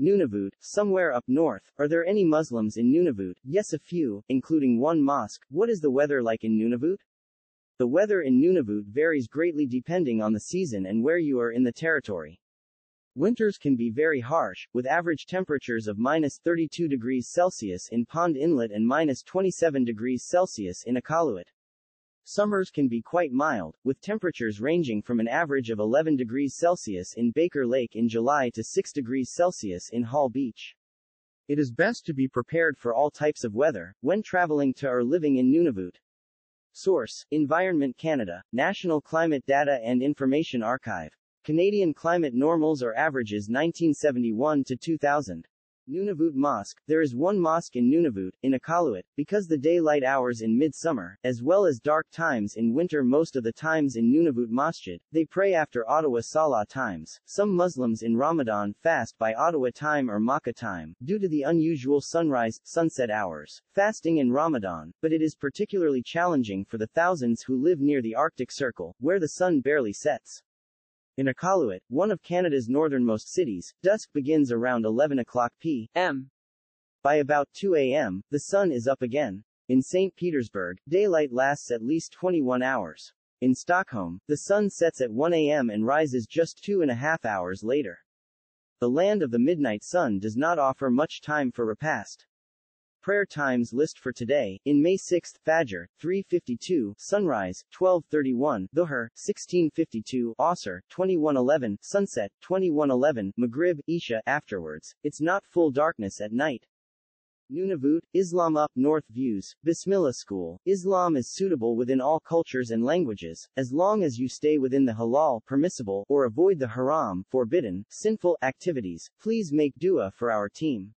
Nunavut, somewhere up north. Are there any Muslims in Nunavut? Yes, a few, including one mosque. What is the weather like in Nunavut? The weather in Nunavut varies greatly depending on the season and where you are in the territory. Winters can be very harsh, with average temperatures of minus 32 degrees Celsius in Pond Inlet and minus 27 degrees Celsius in Iqaluit. Summers can be quite mild, with temperatures ranging from an average of 11 degrees Celsius in Baker Lake in July to 6 degrees Celsius in Hall Beach. It is best to be prepared for all types of weather when traveling to or living in Nunavut. Source: Environment Canada, National Climate Data and Information Archive. Canadian climate normals or averages 1971 to 2000. Nunavut Mosque. There is one mosque in Nunavut, in Iqaluit, because the daylight hours in midsummer, as well as dark times in winter most of the times in Nunavut Masjid, they pray after Ottawa Salah times. Some Muslims in Ramadan fast by Ottawa time or Makkah time, due to the unusual sunrise, sunset hours, fasting in Ramadan, but it is particularly challenging for the thousands who live near the Arctic Circle, where the sun barely sets. In Iqaluit, one of Canada's northernmost cities, dusk begins around 11 o'clock p.m. By about 2 a.m., the sun is up again. In St. Petersburg, daylight lasts at least 21 hours. In Stockholm, the sun sets at 1 a.m. and rises just two and a half hours later. The land of the midnight sun does not offer much time for repast. Prayer times list for today, in May 6, Fajr, 352, Sunrise, 1231, Dhuhr, 1652, Asr, 2111, Sunset, 2111, Maghrib, Isha, afterwards. It's not full darkness at night. Nunavut, Islam Up North Views, Bismillah School. Islam is suitable within all cultures and languages, as long as you stay within the halal permissible or avoid the haram forbidden, sinful activities. Please make dua for our team.